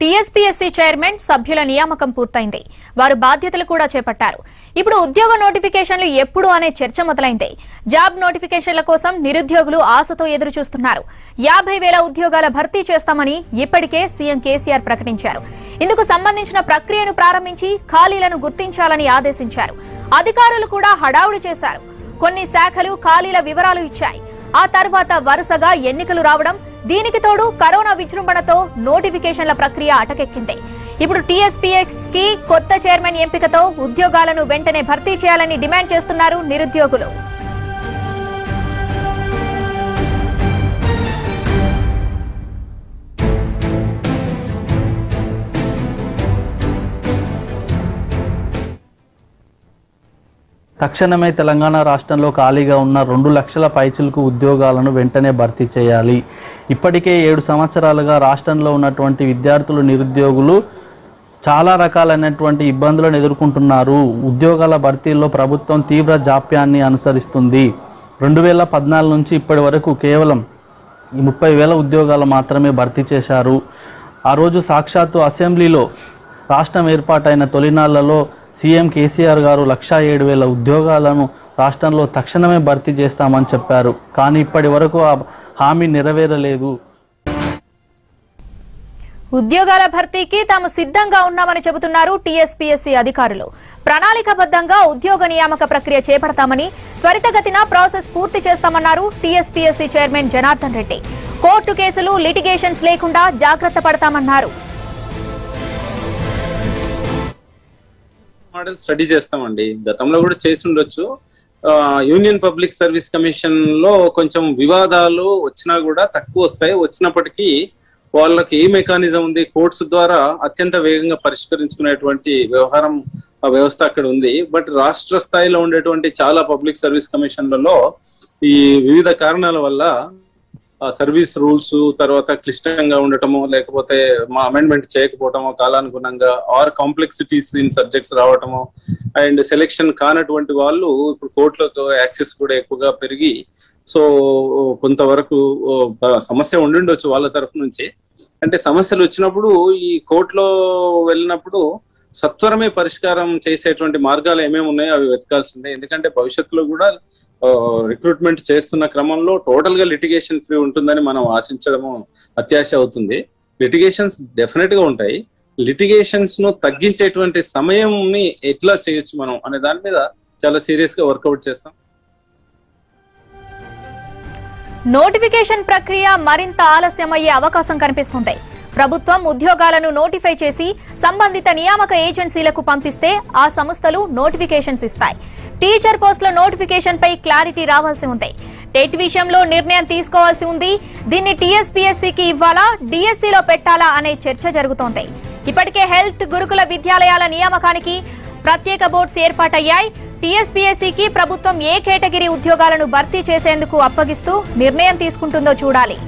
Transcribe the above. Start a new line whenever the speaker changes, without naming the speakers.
TSPSC chairman సభ్యుల నియామకం పూర్తయింది. వారు బాధ్యతలు కూడా చేపట్టారు. ఇప్పుడు ఉద్యోగ నోటిఫికేషన్లు ఎప్పుడు అనే చర్చ మొదలైంది. జాబ్ నోటిఫికేషన్ల కోసం నిరుద్యోగులు ఆశతో ఎదురు చూస్తున్నారు యాభై వేల ఉద్యోగాల భర్తీ చేస్తామని ఇప్పటికే సీఎం కేసీఆర్ ప్రకటించారు. ఇందుకు సంబంధించిన ప్రక్రియను ప్రారంభించి ఖాళీలను గుర్తించాలని ఆదేశించారు. అధికారులు కూడా హడావుడి చేశారు. కొన్ని శాఖలు ఖాళీల వివరాలు ఇచ్చాయి. ఆ తర్వాత వరుసగా ఎన్నికలు రావడం దీనికి తోడు కరోనా విజృంభణతో నోటిఫికేషన్ల ప్రక్రియ అటకెక్కింది. ఇప్పుడు టీఎస్పీఎస్కి కొత్త చైర్మన్ ఎంపికతో ఉద్యోగాలను వెంటనే భర్తీ చేయాలని డిమాండ్ చేస్తున్నారు నిరుద్యోగులు.
తక్షణమే తెలంగాణ రాష్ట్రంలో ఖాళీగా ఉన్న రెండు లక్షల పైచులకు ఉద్యోగాలను వెంటనే భర్తీ చేయాలి. ఇప్పటికే ఏడు సంవత్సరాలుగా రాష్ట్రంలో ఉన్నటువంటి విద్యార్థులు నిరుద్యోగులు చాలా రకాలైనటువంటి ఇబ్బందులను ఎదుర్కొంటున్నారు. ఉద్యోగాల భర్తీల్లో ప్రభుత్వం తీవ్ర జాప్యాన్ని అనుసరిస్తుంది. రెండు వేల పద్నాలుగు నుంచి ఇప్పటి వరకు కేవలం ఈ ముప్పై వేల ఉద్యోగాలు మాత్రమే భర్తీ చేశారు. ఆ రోజు సాక్షాత్తు అసెంబ్లీలో రాష్ట్రం ఏర్పాటైన తొలినాళ్ళలో సీఎం కేసీఆర్ గారు లక్షా ఏడు వేల ఉద్యోగాలను రాష్ట్రంలో తక్షణమే భర్తీ చేస్తామని చెప్పారు. కానీ ఇప్పటి వరకు ఆ హామీ నెరవేరలేదు.
ఉద్యోగాల భర్తీకి తాము సిద్ధంగా ఉన్నామని చెబుతున్నారు టీఎస్పీఎస్సీ అధికారులు. ప్రణాళికబద్ధంగా ఉద్యోగ నియామక ప్రక్రియ చేపడతామని త్వరితగతిన ప్రాసెస్ పూర్తి చేస్తామన్నారు TSPSC chairman Janardhan Reddy. Court కేసులు లిటిగేషన్స్ లేకుండా జాగ్రత్త పడతామన్నారు.
మోడల్ స్టడీ చేస్తామండి. గతంలో కూడా చేసి ఉండొచ్చు. ఆ, యూనియన్ పబ్లిక్ సర్వీస్ కమిషన్లో కొంచెం వివాదాలు వచ్చినా కూడా తక్కువ వస్తాయి. వచ్చినప్పటికీ వాళ్ళకి ఏ మెకానిజం ఉంది? కోర్ట్స్ ద్వారా అత్యంత వేగంగా పరిష్కరించుకునేటువంటి వ్యవహారం వ్యవస్థ అక్కడ ఉంది. బట్ రాష్ట్ర స్థాయిలో ఉండేటువంటి చాలా పబ్లిక్ సర్వీస్ కమిషన్లలో ఈ వివిధ కారణాల వల్ల సర్వీస్ రూల్స్ తర్వాత క్లిష్టంగా ఉండటము లేకపోతే మా అమెండ్మెంట్ చేయకపోవటము కాలానుగుణంగా ఆర్ కాంప్లెక్సిటీస్ ఇన్ సబ్జెక్ట్స్ రావటము అండ్ సెలెక్షన్ కానటువంటి వాళ్ళు ఇప్పుడు కోర్టులకు యాక్సెస్ కూడా ఎక్కువగా పెరిగి సో కొంతవరకు సమస్య ఉండుండొచ్చు వాళ్ళ తరఫు నుంచి. అంటే సమస్యలు వచ్చినప్పుడు ఈ కోర్టులో వెళ్ళినప్పుడు సత్వరమే పరిష్కారం చేసేటువంటి మార్గాలు ఏమేమి ఉన్నాయో అవి వెతకాల్సిందే. ఎందుకంటే భవిష్యత్తులో కూడా రిక్రూట్మెంట్ చేస్తున్న క్రమంలో టోటల్గా లిటిగేషన్ ఫ్రీ ఉంటుందని మనం ఆశించడము అత్యాశ అవుతుంది. లిటిగేషన్స్ డెఫినెట్గా ఉంటాయి. లిటిగేషన్స్ను తగ్గించేటువంటి సమయంని ఎట్లా చేయొచ్చు మనం అనే దాని మీద చాలా సీరియస్గా వర్కౌట్ చేస్తాం.
నోటిఫికేషన్ ప్రక్రియ మరింత ఆలస్యమయ్యే అవకాశం కనిపిస్తుంది ప్రభుత్వం ఉద్యోగాలను నోటిఫై చేసి సంబంధిత నియామక ఏజెన్సీలకు పంపిస్తే ఆ సంస్థలు నోటిఫికేషన్స్ ఇస్తాయి. టీచర్ పోస్టుల నోటిఫికేషన్ పై క్లారిటీ రావాల్సి ఉంది. టెట్ విషయంలో నిర్ణయం తీసుకోవాల్సి ఉంది. దీన్ని టీఎస్పీఎస్సీకి ఇవ్వాలా? డిఎస్సీలో పెట్టాలా అనే చర్చ జరుగుతోంది. ఇప్పటికే హెల్త్ గురుకుల విద్యాలయాల నియామకానికి ప్రత్యేక బోర్డ్స్ ఏర్పాటయ్యాయి. టీఎస్పీఎస్సీకి ప్రభుత్వం ఏ కేటగిరీ ఉద్యోగాలను భర్తీ చేసేందుకు అప్పగిస్తూ నిర్ణయం తీసుకుంటుందో చూడాలి.